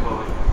Chloe.